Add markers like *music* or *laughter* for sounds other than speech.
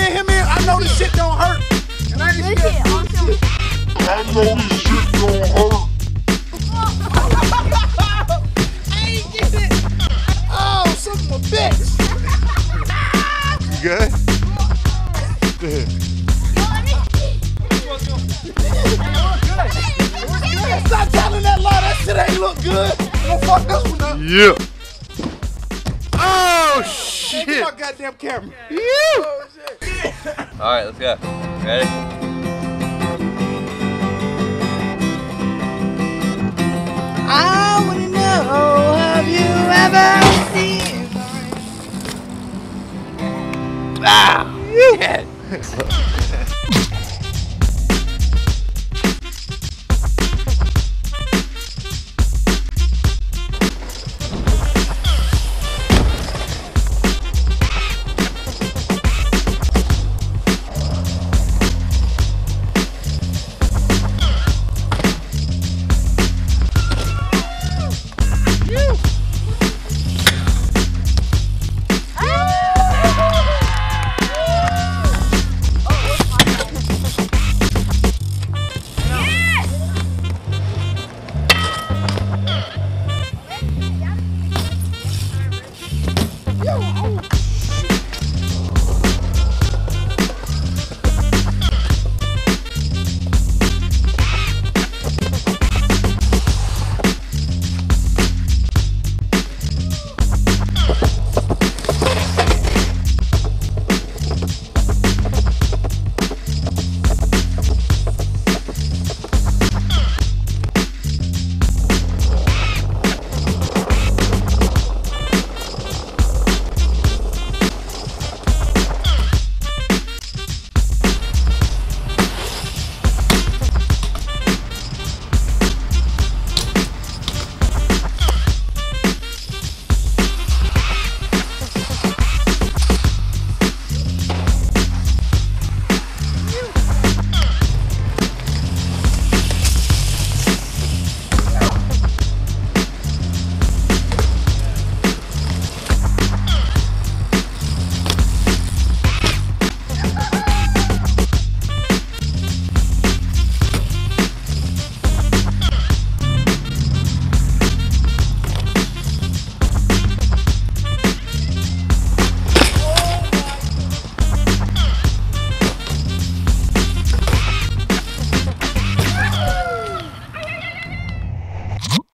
See the me him is I know this shit don't hurt. And I ain't Good scared. shit, awesome. I know this shit don't hurt. *laughs* I ain't get it. Oh, son of a bitch. You good? Stop telling that lie. That shit ain't look good. Don't fuck this one up. Yeah. Oh Hey, get shit. my goddamn camera. Yeah. Oh, All right, let's go. Ready?